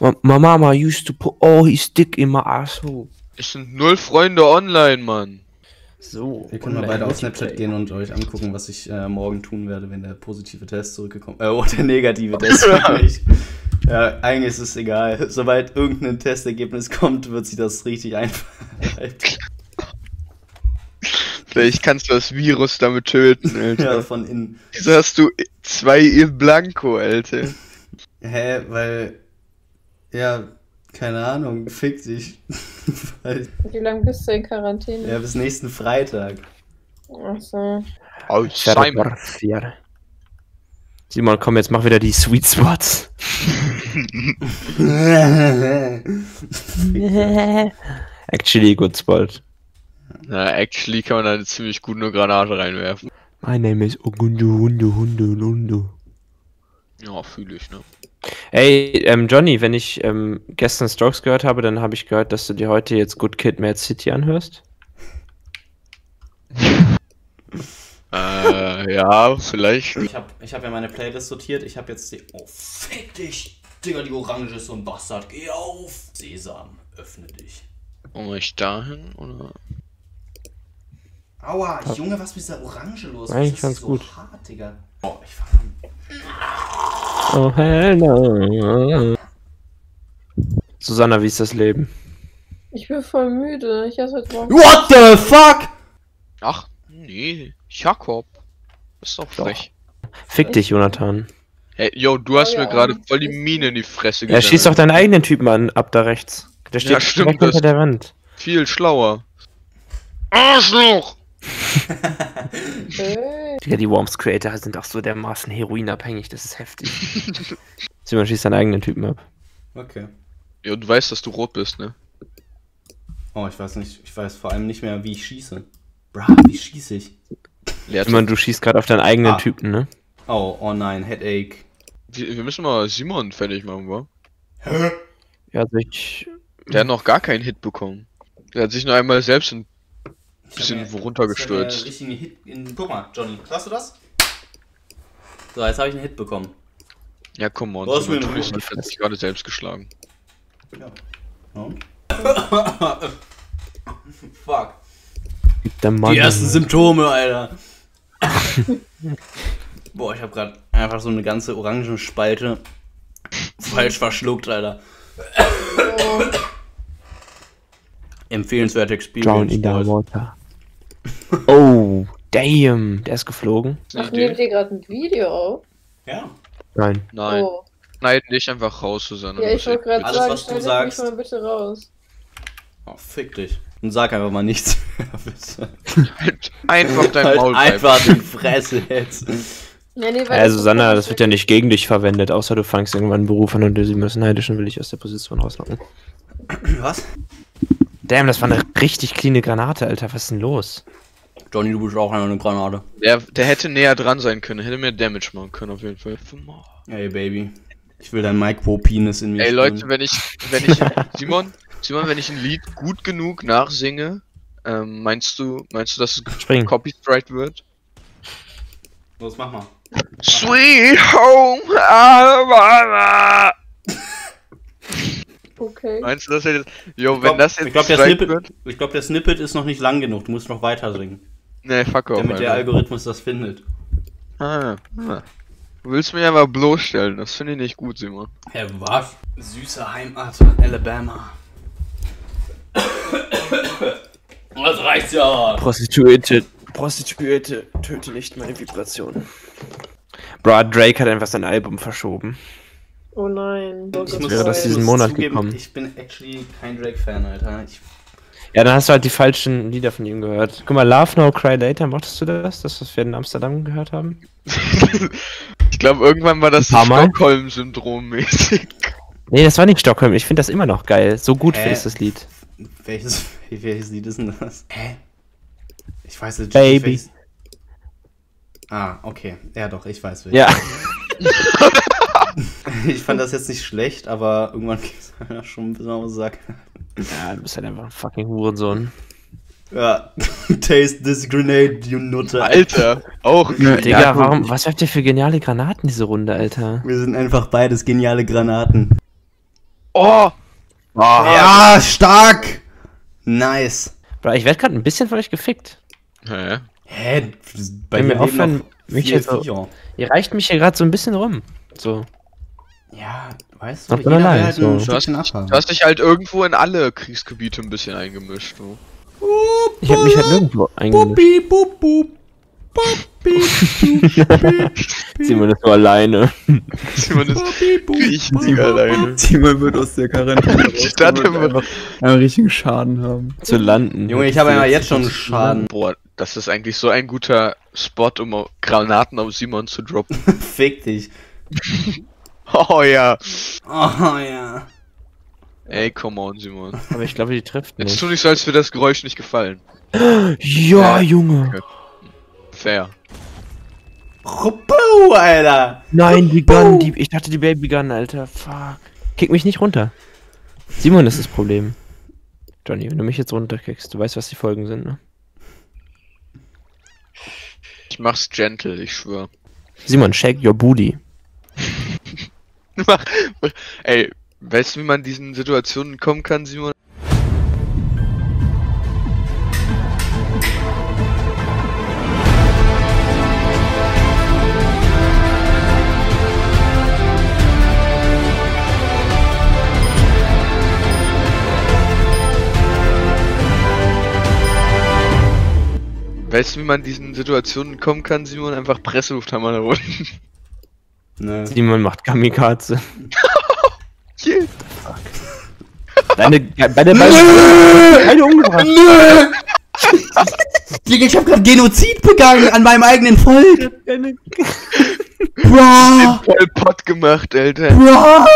My, mama used to put all his dick in my asshole. Es sind null Freunde online, Mann. So. Wir können mal beide auf Snapchat gehen und euch angucken, was ich äh, morgen tun werde, wenn der positive Test zurückgekommen äh, oder der negative Test. ich. ja, eigentlich ist es egal. Sobald irgendein Testergebnis kommt, wird sich das richtig einfach. Vielleicht kannst du das Virus damit töten, Alter. ja, von innen. Wieso hast du zwei in Blanco, Alter? Hä, weil. Ja, keine Ahnung, fick dich. Wie lange bist du in Quarantäne? ja, bis nächsten Freitag. Achso. Oh, Simon. Komm, jetzt mach wieder die Sweet Spots. Actually, good spot. Na, actually kann man da eine ziemlich gut eine Granate reinwerfen. My name is Ogundu Hundu Hundu Lundu. Ja, fühle ich, ne? Ey, ähm, Johnny, wenn ich ähm, gestern Strokes gehört habe, dann habe ich gehört, dass du dir heute jetzt Good Kid, Mad City anhörst. Äh, ja, vielleicht. Ich habe ich hab ja meine Playlist sortiert. Ich habe jetzt die. Oh, fick dich! Digga, die Orange ist so ein Bastard. Geh auf! Sesam, öffne dich. Wollen wir dahin, oder? Aua, Junge, was ist mit dieser Orange los? Eigentlich ganz so gut. hart, Digga. Oh, ich fang Oh, hello. Susanna, wie ist das Leben? Ich bin voll müde. Ich esse heute Morgen. What the fuck? Ach, nee. Jakob. Ist doch frech. Fick dich, Jonathan. Hey, yo, du hast Oh mir ja, gerade voll die. Mine in die Fresse Er schießt doch deinen eigenen Typen an, ab da rechts. Der steht Ja, stimmt, direkt hinter der Wand. Viel schlauer. Arschloch! Digga, die Worms Creator sind auch so dermaßen heroinabhängig, das ist heftig. Simon schießt seinen eigenen Typen ab. Okay. Ja, du weißt, dass du rot bist, ne? Oh, ich weiß nicht. Ich weiß vor allem nicht mehr, wie ich schieße. Bra, wie schieße ich? Simon, du schießt gerade auf deinen eigenen Ah. Typen, ne? Oh, oh nein, Headache. wir, wir müssen mal Simon fertig machen, wa? Ja, also ich. Der hat noch gar keinen Hit bekommen. Der hat sich nur einmal selbst Ich bisschen mir- runtergestürzt. ich einen Hit in. Guck mal, Johnny, hast du das? So, jetzt habe ich einen Hit bekommen. Ja, komm für ein Tunis Hut? hat sich gerade selbst geschlagen. Ja. Und? Fuck. Der Mann. Die ersten Symptome, Alter. Boah, ich habe gerade einfach so eine ganze Orangenspalte falsch verschluckt, Alter. Empfehlenswerte Drown Experience. in the water. Oh, damn. Der ist geflogen. Ach, nehmt ihr gerade ein Video auf? Ja. Nein. Nein. Oh. Schneid nicht einfach raus, Susanne. Ja, ich wollte gerade Alles, sagen, was du sagst. mich mal bitte raus. Oh, fick dich. Und sag einfach mal nichts. Halt einfach dein Halt Maul einfach die Fresse jetzt. Ja, nee, weil Ja, das Susanna, das wird ja nicht gegen dich verwendet, außer du fangst irgendwann einen Beruf an und du sie müssen neidisch und will ich aus der Position rauslocken. Was? Damn, das war eine richtig cleane Granate, Alter. Was ist denn los? Johnny, du bist auch einmal eine Granate. Der, der hätte näher dran sein können, hätte mehr Damage machen können auf jeden Fall. Ey, Baby. Ich will dein Micro-Penis in mir Ey. Leute, wenn ich, wenn ich, Simon, Simon, wenn ich ein Lied gut genug nachsinge, ähm, meinst du, meinst du, dass es Spring. Copyright wird? Los, mach mal. Sweet Home Alabama. Okay. Meinst du, dass er jetzt, jo, Ich wenn glaub- das jetzt ich glaube, der, Strike Snippet- wird? ich glaub, der Snippet ist noch nicht lang genug. Du musst noch weiter singen. Nee, fuck off, Damit der Alter. Algorithmus das findet. Ah, ah. Du willst mich aber bloßstellen, das finde ich nicht gut, Simon. Hä, was? Süße Heimat, Alabama. Das reicht ja. Prostituierte, Prostituierte, töte nicht meine Vibration. Bro, Drake hat einfach sein Album verschoben. Oh nein. Oh Ich muss, wäre das ich diesen Monat zugeben, gekommen. Ich bin actually kein Drake-Fan, Alter. Ich, Ja, dann hast du halt die falschen Lieder von ihm gehört. Guck mal, Love No Cry Later, mochtest du das? Das, was wir in Amsterdam gehört haben? ich glaube, irgendwann war das? Stockholm-Syndrom mäßig. Nee, das war nicht Stockholm. Ich finde das immer noch geil. So gut Hä? ist das Lied. welches, welches Lied ist denn das? Hä? Ich weiß jetzt Baby. nicht. welches- Ah, okay. Ja, doch, ich weiß welches. Ja. Ich fand das jetzt nicht schlecht, aber irgendwann ging es ja schon ein bisschen auf den Sack. Ja, du bist halt einfach ein fucking Hurensohn. Ja, taste this grenade, you Nutte. Alter, auch. Digga, warum, was habt ihr für geniale Granaten diese Runde, Alter? Wir sind einfach beides geniale Granaten. Oh! Ja, stark! Nice. Bro, ich werde gerade ein bisschen von euch gefickt. Hä? Hä? Bei mir aufhören, mich jetzt so-. Ihr reicht mich hier gerade so ein bisschen rum. So. Ja, weißt du, man jeder allein, halt so. ein Du hast, du hast dich halt irgendwo in alle Kriegsgebiete ein bisschen eingemischt. Du. Ich habe mich halt nirgendwo eingemischt. Simon ist nur alleine. Simon ist richtig alleine. Simon wird aus der Quarantäne Stadt einfach einen richtigen Schaden haben. zu landen. Junge, ich habe ja jetzt schon Schaden. Boah, das ist eigentlich so ein guter Spot, um Granaten auf Simon zu droppen. Fick dich. Oh ja. Oh ja. Ey, come on, Simon. Aber ich glaube, die trifft Jetzt nicht. tu nicht so, als wäre das Geräusch nicht gefallen. Ja, Junge. Fair. Rupu, Alter. Nein, die Gun, die, ich dachte die Baby Gun, Alter. Fuck. Kick mich nicht runter. Simon ist das Problem. Johnny, wenn du mich jetzt runterkickst, du weißt, was die Folgen sind, ne? Ich mach's gentle, ich schwör. Simon, shake your booty. Ey, weißt du, wie man diesen Situationen kommen kann, Simon? Weißt du, wie man diesen Situationen kommen kann, Simon? Einfach Presselufthammer da unten. Ne. Simon macht Kamikaze. Yeah. Deine, deine beiden. Keine umgebracht. Nö! Digga, ich hab grad Genozid begangen an meinem eigenen Volk. Deine- Bro! Voll Pott gemacht, Alter. Bro!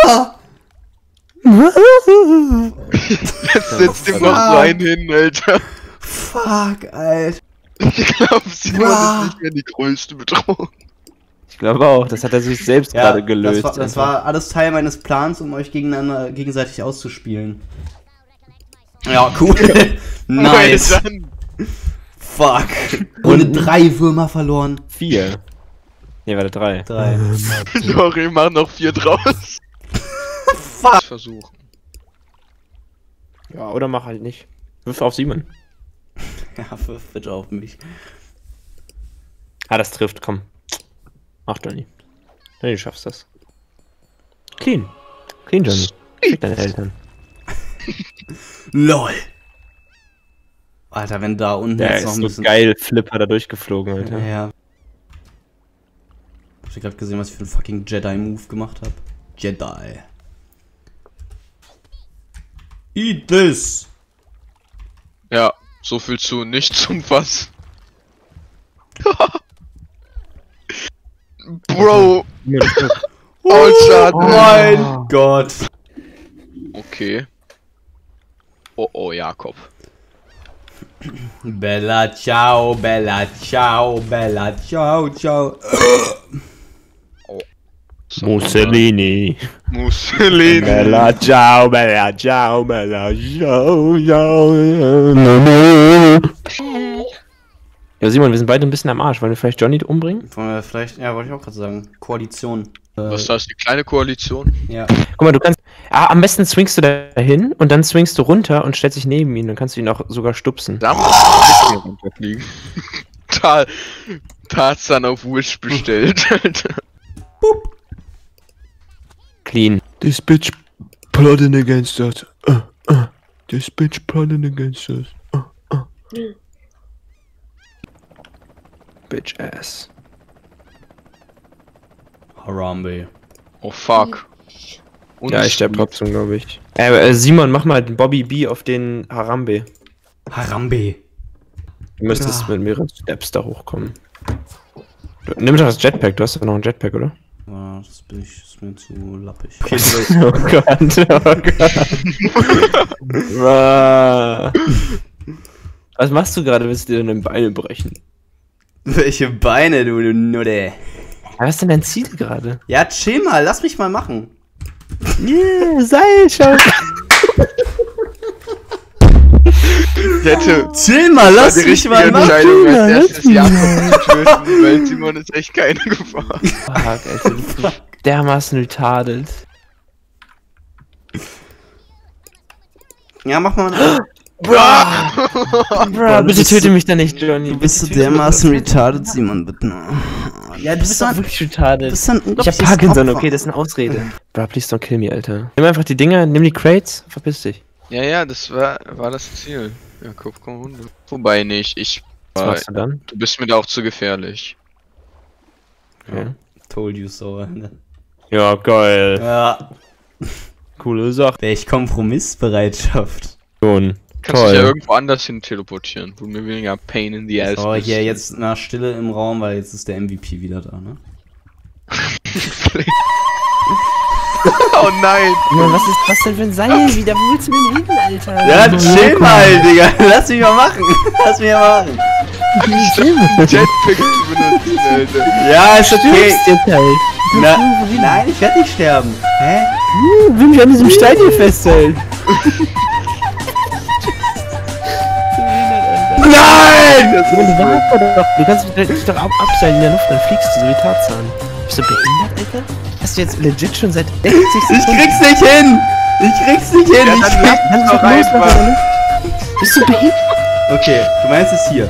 Jetzt setzt ihm noch so einen hin, Alter. Fuck, Alter. Ich glaube, Simon Wow. ist nicht mehr die größte Bedrohung. Ich glaube auch, das hat er sich selbst Ja, gerade gelöst. Das war, das war alles Teil meines Plans, um euch gegeneinander gegenseitig auszuspielen. Ja, cool. nice. Fuck. Runde drei Würmer verloren. vier. Nee, warte, drei. Drei. Sorry, mach noch vier draus. Fuck. Versuchen. Ja, oder mach halt nicht. Wirf auf Simon. Ja, wirf bitte auf mich. Ah, das trifft, komm. Mach Johnny. Johnny, du schaffst das. Clean. Clean, Johnny. Schick deine Eltern. LOL. Alter, wenn da unten Der jetzt noch ist ein so bisschen. geil Flipper da durchgeflogen, Alter. Ja, ja. Habt ihr gerade gesehen, was ich für einen fucking Jedi-Move gemacht habe? Jedi. Eat this! Ja, so viel zu nicht zum Fass. Bro, oh, schade. mein Gott! Okay. Oh, oh, Jakob. Bella ciao, Bella ciao, Bella ciao, ciao. Oh. Mussolini. Mussolini. Bella ciao, bella ciao, bella ciao, ciao. Ja, Simon, wir sind beide ein bisschen am Arsch. Wollen wir vielleicht Johnny umbringen? Wollen wir vielleicht, ja, wollte ich auch gerade sagen. Koalition. Was ist das, die kleine Koalition? Ja. Guck mal, du kannst. Ah, am besten swingst du da hin und dann swingst du runter und stellst dich neben ihn. Dann kannst du ihn auch sogar stupsen. Da muss ich runterfliegen. Ta Tarzan auf Wish bestellt, Alter. Clean. This bitch plotting against us. Uh, uh. This bitch plotting against us. Uh, uh. Bitch ass. Harambe. Oh fuck. Und Ja, ich sterb trotzdem, glaube ich. Äh, äh, Simon, mach mal den Bobby B auf den Harambe. Harambe. Du müsstest Ja. mit mehreren Steps da hochkommen. Du, nimm doch das Jetpack, du hast doch noch ein Jetpack, oder? Ja, das bin ich, ist mir zu lappig. oh Gott, oh Gott. Ah. Was machst du gerade? Willst du dir deine Beine brechen? Welche Beine, du, du Nudde. Was ist denn dein Ziel gerade? Ja, chill mal, lass mich mal machen. Yeah, Seilschau. Hätte Chill mal, lass mich mal machen. Als Ja, erstes zu töten, weil Simon ist echt keine Gefahr. Fuck, Alter, du bist dermaßen retarded. Ja, mach mal. Bro, bitte töte mich da nicht, Johnny. Du bist so dermaßen retarded, Simon, bitte. Ja, du bist doch wirklich retarded. bist so ein Ich hab Parkinson, okay, das ist eine Ausrede. Bro, please don't kill me, Alter. Nimm einfach die Dinger, nimm die Crates, verpiss dich. Ja, ja, das war, war das Ziel. Jakob, komm runter. Wobei nicht, ich. Was machst du dann? Du bist mir da auch zu gefährlich. Okay. Told you so. Ja, geil. Ja. Coole Sache. Welch Kompromissbereitschaft. Schon. Kannst dich ja Toll. irgendwo anders hin teleportieren, wo mir weniger Pain in the ass So, bist. hier jetzt nach Stille im Raum, weil jetzt ist der MVP wieder da, ne? oh nein! Mann, was ist das denn für ein Seil wieder? Wo willst du denn hin, Alter? Ja, chill mal, Digga. Lass mich mal machen. Lass mich mal machen. Jetpack zu benutzen, Alter. Ja, ist okay. jetzt halt. Na, nein, ich werde nicht sterben. Hä? Hm, will mich an diesem Stein hier festhalten. Junge, du warst doch. Du kannst dich doch ab abseilen in der Luft, dann fliegst du so wie Tarzan. Bist du behindert, Alter? Hast du jetzt legit schon seit 60 Ich Sekunden... krieg's nicht hin! Ich krieg's nicht hin! Ja, ich dann krieg... Dann doch doch los, einfach. in der Luft. Bist du behindert? Okay, du meinst es hier.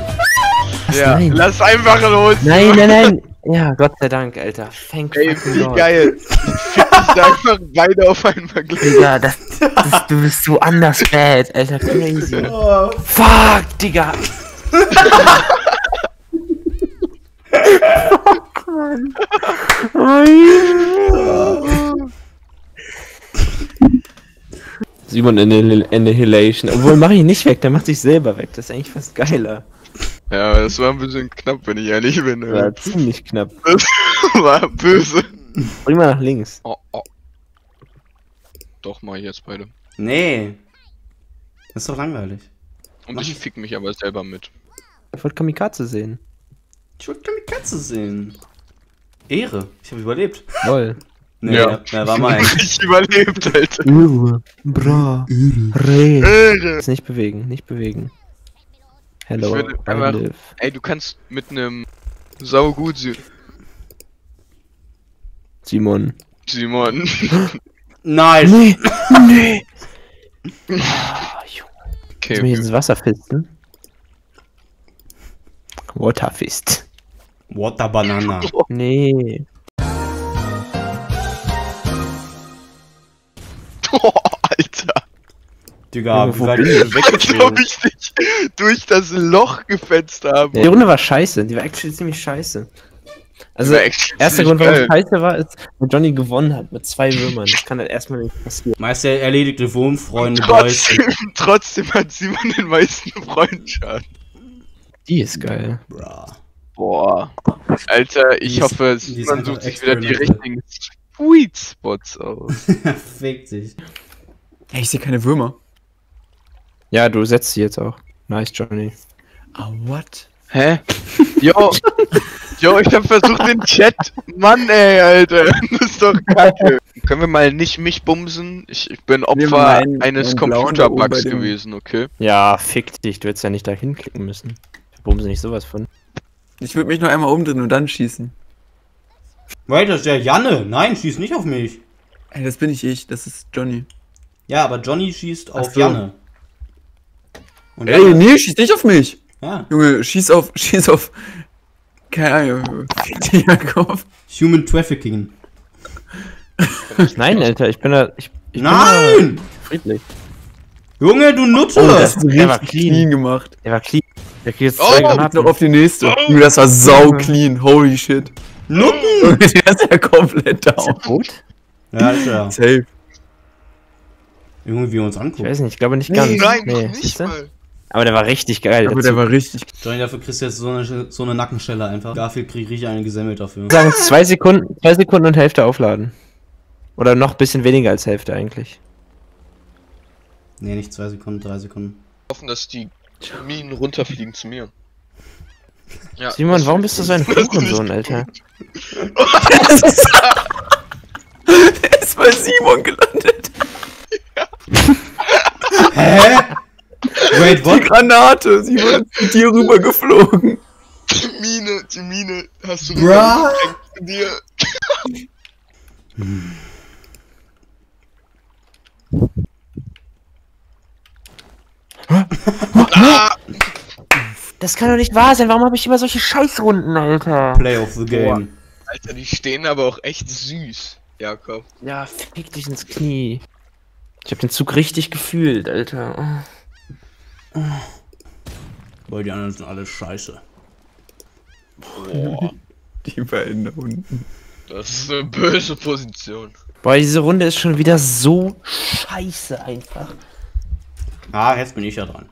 Was, Ja, nein. lass einfach los! Nein, nein, nein. Ja, Gott sei Dank, Alter. Thank Ey, wie God. geil! Ich fick dich da einfach beide auf einmal gleich. Digga, das, das, du bist so anders bad, Alter. Crazy. Oh. Fuck, Digga. Fuck, Mann. Simon Annihil- Annihilation. Obwohl, mach ich nicht weg, der macht sich selber weg. Das ist eigentlich fast geiler. Ja, das war ein bisschen knapp, wenn ich ehrlich bin. Ja, Alter. ziemlich knapp. Das war böse. Bring mal nach links. Oh, oh. Doch, mal jetzt beide. Nee. Das ist doch langweilig. Und ich fick mich aber selber mit. Ich wollte Kamikaze sehen. Ich wollte keine Katze sehen. Ehre. Ich habe überlebt. Lol. Nee, Ja. ja. war mein. Ich überlebt, Alter. Irre. Bra. Irre. Re. Ehre. Jetzt nicht bewegen, nicht bewegen. Hello, Ich würde einfach-. Ey, du kannst mit nem sau gut Si- Simon. Simon. Nice. Nee, nee. Ah, Junge. Willst du mich Okay, ins Wasser fisten? Waterfist. Water Banana. Nee. oh, Alter. Digga, Junge, wie wo weit bin ist ich? das Als ob weggeflogen? ich dich durch das Loch gefetzt habe. Die Runde war scheiße. Die war actually ziemlich scheiße. Also, erster Grund, warum es scheiße war, ist, weil Johnny gewonnen hat mit zwei Würmern. Das kann halt erstmal nicht passieren. Meist der erledigte Wurmfreunde Boys. Trotzdem, trotzdem hat Simon den meisten Freundschaft. Die ist geil. Bra. Boah. Alter, ich ist- hoffe, einfach sucht sich wieder die richtigen Sweet Spots aus. Fick dich. Ey, ich sehe keine Würmer. Ja, du setzt sie jetzt auch. Nice, Johnny. Ah, what? Hä? Jo, jo, ich hab versucht den Chat. Mann, ey, Alter, das ist doch kacke. Können wir mal nicht mich bumsen? Ich, ich bin Opfer einen- eines Computerbugs gewesen, okay? Ja, fick dich. Du hättest ja nicht da hinklicken müssen. Warum sie nicht sowas von? Ich würde mich noch einmal umdrehen und dann schießen. Wait, das ist der Janne. Nein, schieß nicht auf mich. Ey, das bin nicht ich, das ist Johnny. Ja, aber Johnny schießt auf so. Janne. Und Ey, Janne- nee, schieß nicht auf mich. Ja. Junge, schieß auf, schieß auf. Keine Ahnung. Jakob. Human Trafficking. Nein, Alter, ich bin da. Ich, ich Bin Nein! da friedlich. Junge, du Nutte! Oh, das- hast du Der war richtig clean. clean gemacht. Der war clean. Der kriegt jetzt Oh, zwei Noch Granaten. auf die nächste. Junge, das war sau clean. Holy shit. Nutten! Junge, der ist ja komplett Ist er down. tot? Ja, ist ja. Safe. Junge, wie wir uns Ich angucken. weiß nicht, ich glaube nicht ganz. Nein, nee, nicht mal. Aber der war richtig geil. Aber der war richtig. Johnny, dafür kriegst du jetzt so eine, so eine Nackenstelle einfach. Garfield kriegt richtig eine gesammelt dafür. Ich würde sagen, zwei Sekunden, zwei Sekunden und Hälfte aufladen. Oder noch ein bisschen weniger als Hälfte eigentlich. Nee, nicht zwei Sekunden, drei Sekunden. Hoffen, dass die Minen runterfliegen zu mir. Ja, Simon, warum bist du so ein Hurensohn, Alter? Der ist bei Simon gelandet. Hä? Wait, Die what? Granate. Simon ist mit dir rübergeflogen. Die Mine, die Mine hast du Bruh. dir. Ah! Das kann doch nicht wahr sein. Warum habe ich immer solche Scheißrunden, Alter? Play of the game. Alter, die stehen aber auch echt süß, Jakob. Ja, fick dich ins Knie. Ich habe den Zug richtig gefühlt, Alter. Weil die anderen sind alle scheiße. Boah, Die beiden da unten. das ist eine böse Position. Boah, diese Runde ist schon wieder so scheiße einfach. Ah, jetzt bin ich ja dran.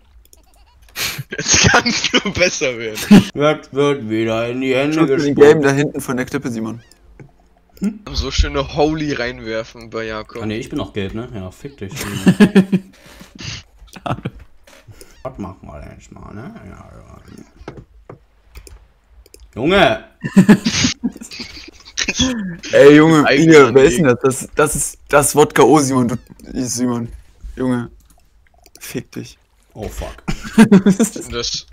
Jetzt kannst du besser werden. Wird, wird wieder in die Hände den Game da hinten von der Klippe, Simon. So schöne Holy reinwerfen bei Jakob. Ah ne, ich bin noch gelb, ne? Ja, fick dich. Was machen wir denn jetzt mal, ne? Ja, ja. Junge! Ey, Junge, hier, wer ist denn das? Das, das ist das Wodka O, Simon. Du, Simon. Junge. Fick dich. Oh fuck. Das,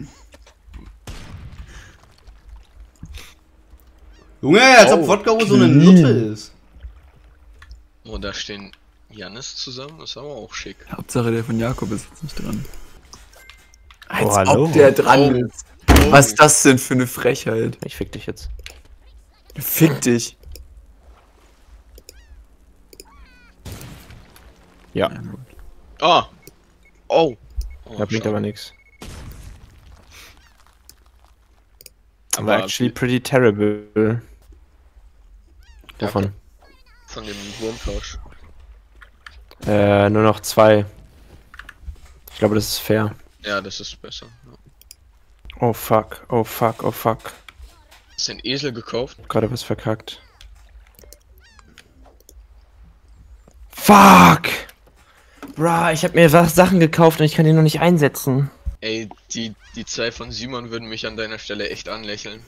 Junge, als ob Oh, Wodka so eine. Nutte ist. oh, da stehen Jannis zusammen, das ist aber auch schick. Hauptsache der von Jakob ist jetzt nicht dran. Als Oh, hallo. ob der dran Oh. ist. Was ist das denn für eine Frechheit? Ich fick dich jetzt. Fick dich. Ja, Ah! Oh! oh da bringt aber nichts. Aber actually pretty terrible. Davon. Von dem Wurmtausch. Äh, nur noch zwei. Ich glaube, das ist fair. Ja, das ist besser. Ja. Oh fuck, oh fuck, oh fuck. Hast du den Esel gekauft? Gerade was verkackt. Fuck! Bra, ich habe mir was Sachen gekauft und ich kann die noch nicht einsetzen. Ey, die, die zwei von Simon würden mich an deiner Stelle echt anlächeln.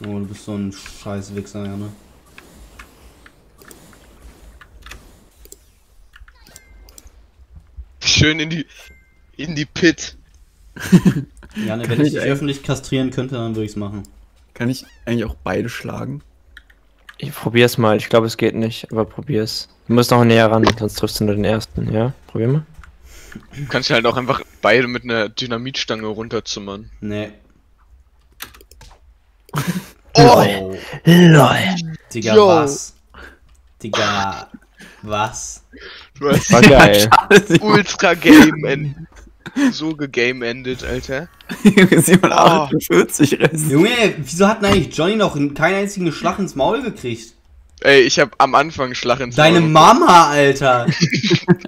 Oh, du bist so ein scheiß Wichser, ja, ne? Schön in die in die Pit. Ja, ne, wenn ich ich dich öffentlich kastrieren könnte, dann würde ich's machen. Kann ich eigentlich auch beide schlagen? Ich probier's mal, ich glaube es geht nicht, aber probier's. Du musst noch näher ran, sonst triffst du nur den ersten, ja? Probier mal. Du kannst halt auch einfach beide mit einer Dynamitstange runterzimmern. Nee. Oh! LOL. Digga, Yo. was? Digga, was? Du hast War geil. ultra game end so gegame ended, Alter. Simon Oh. 48 Rest. Junge, wieso hat denn eigentlich Johnny noch keinen einzigen Schlag ins Maul gekriegt? Ey, ich hab am Anfang Schlag ins Deine Maul. Mama, Alter!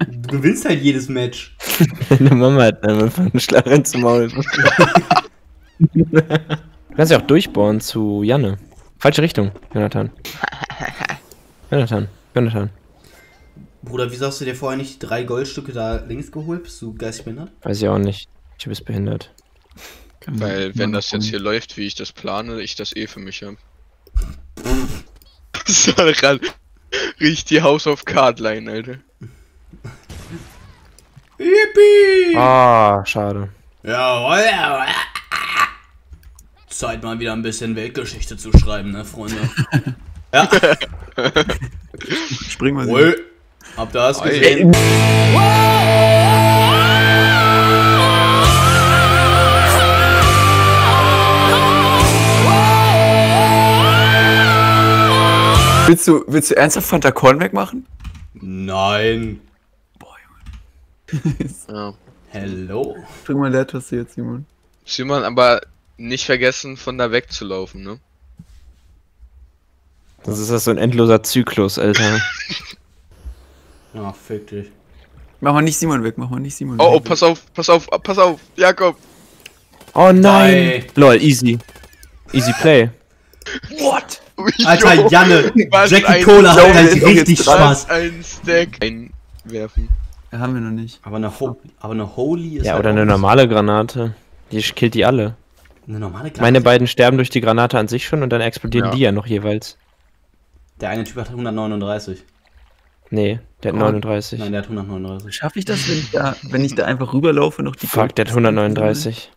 du gewinnst halt jedes Match. Deine Mama hat dann einfach einen Schlag ins Maul. du kannst ja auch durchbohren zu Janne. Falsche Richtung, Jonathan. Jonathan, Jonathan. Bruder, wieso hast du dir vorher nicht die drei Goldstücke da links geholt? Bist du geistig behindert? Weiß ich auch nicht. Ich bin behindert. Weil, wenn das jetzt hier läuft, wie ich das plane, ich das eh für mich hab. so ran. Riecht die House of Cardline, Alter. Yippie! Ah, schade. Jawohl, jawohl. Zeit mal wieder ein bisschen Weltgeschichte zu schreiben, ne, Freunde? ja, Springen wir. Habt ihr das gesehen? Willst du, willst du ernsthaft Fanta Korn wegmachen? Nein. Ja. Hello. Bring mal Leertaste jetzt, Simon. Simon, aber nicht vergessen, von da wegzulaufen, ne? Das ist das so ein endloser Zyklus, Alter. Ja, fick dich. Mach mal nicht Simon weg, mach mal nicht Simon Oh, oh, weg. pass auf, pass auf, pass auf, Jakob. Oh nein! Nein. Lol, easy. Easy play. What? Alter, Janne, was Jackie Cola hat halt richtig. Spaß. Ein Stack einwerfen. Ja, haben wir noch nicht. Aber eine, Ho aber eine Holy ist Ja, halt oder eine normale Granate. Die killt die alle. Eine normale Granate. Meine beiden sterben durch die Granate an sich schon und dann explodieren Ja. die ja noch jeweils. Der eine Typ hat 139. Nee, der hat Oh. 39. Nein, der hat 139. Schaffe ich das, wenn ich da, wenn ich da einfach rüberlaufe noch die Fuck, der hat 139.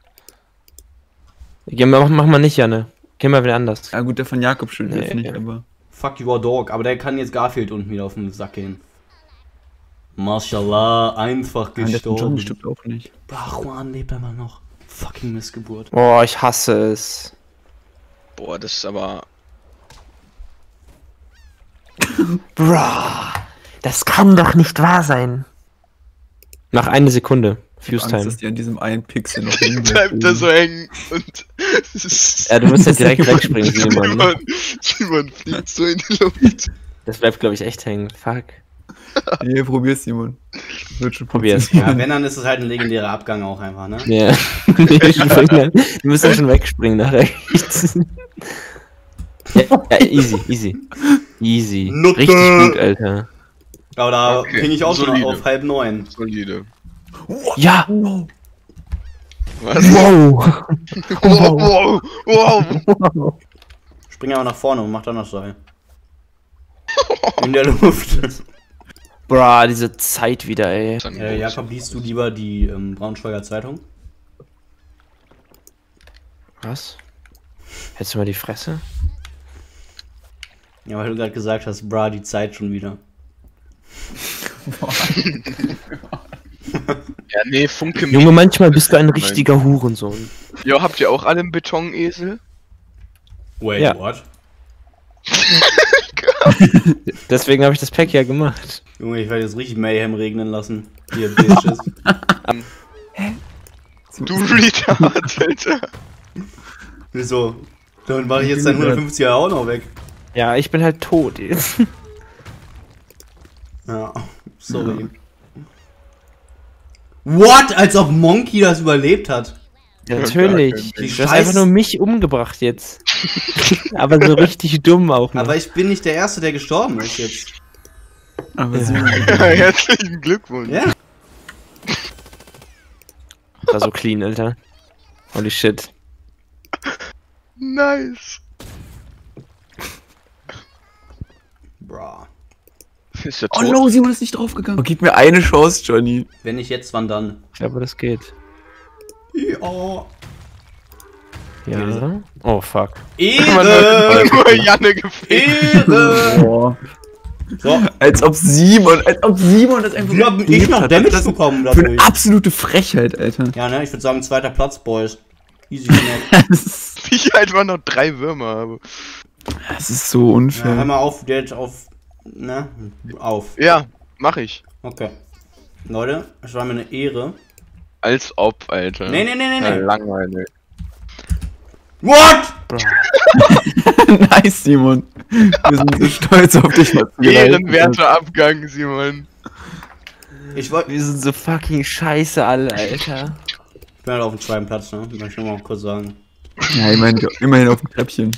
Geh mach, mach mal nicht, Janne. Geh mal wieder anders. Ja gut, der von Jakob schon jetzt Nee. nicht, aber. Fuck your dog, aber der kann jetzt Garfield unten wieder auf den Sack gehen. Mashallah, einfach Nein, der gestorben. Stimmt auch nicht. Ach, Juan lebt immer noch. Fucking Missgeburt. Boah, ich hasse es. Boah, das ist aber. Bra, das kann doch nicht wahr sein. Nach einer Sekunde. Fuse Angst, Time. dass die an diesem einen Pixel noch hängen Bleibt da so hängen und. Ja, du musst ja direkt wegspringen, Simon. ne? Simon, Simon fliegt so in die Luft. Das bleibt, glaube ich, echt hängen. Fuck. Nee, probier's, Simon. Wird schon Probier's. Ja, wenn, dann ist es halt ein legendärer Abgang auch einfach, ne? Ja. Dann. Du musst ja schon wegspringen nach rechts. Ja, ja, easy, easy. Easy. Nutte. Richtig gut, Alter. Aber da Okay, bin ich auch schon solide. auf halb neun. Solide. Ja! Was? Wow! Wow, wow, wow. Spring aber nach vorne und mach dann das Seil. In der Luft. Bra, diese Zeit wieder, ey. äh, Jakob, liest du lieber die ähm, Braunschweiger Zeitung? Was? Hältst du mal die Fresse? Ja, weil du gerade gesagt hast, bra, die Zeit schon wieder. Ja, nee, Funke Junge, manchmal bist du ein richtiger Hurensohn. Jo, habt ihr auch alle einen Betonesel? Wait, Ja. what? Deswegen habe ich das Pack ja gemacht. Junge, ich werde jetzt richtig Mayhem regnen lassen. Hier, Bitches. Du Retard, Alter. Wieso? Dann mache ich jetzt dein 150er auch noch weg. Ja, ich bin halt tot jetzt. Ja, sorry. What? Als ob Monkey das überlebt hat. Natürlich. Die Du hast einfach nur mich umgebracht jetzt. Aber so richtig dumm auch noch. Aber ich bin nicht der Erste, der gestorben ist jetzt. Aber Simon, Herzlichen Glückwunsch. Ja. War so clean, Alter. Holy shit. Nice. Bra. Ist der Oh tot? no, Simon ist nicht draufgegangen. Oh, gib mir eine Chance, Johnny. Wenn nicht jetzt, wann dann? Ich glaube, das geht. Ja. Ja. Oh, fuck. Hat Ehre! nur Janne gefehlt. Ehre! Boah. So, Als ob Simon, als ob Simon das einfach hab ich noch hat. Damage Das ist bekommen Für eine dadurch. absolute Frechheit, Alter. Ja, ne, ich würde sagen, zweiter Platz, Boys. Easy Wie ich einfach noch drei Würmer habe. das ist so Ja, hör unfair. mal auf, Geld auf. Ne? Auf. Ja, mach ich. Okay. Leute, es war mir eine Ehre. Als ob, Alter. Nee, nee, nee, nee, nee. langweilig. What? nice, Simon. Wir sind so stolz auf dich, Ehrenwerter Abgang, Simon. Ich wollte. Wir sind so fucking scheiße alle, Alter. Ich bin halt auf dem zweiten Platz, ne? Möchte ich nur mal kurz sagen. Ja, immerhin, immerhin auf dem Treppchen.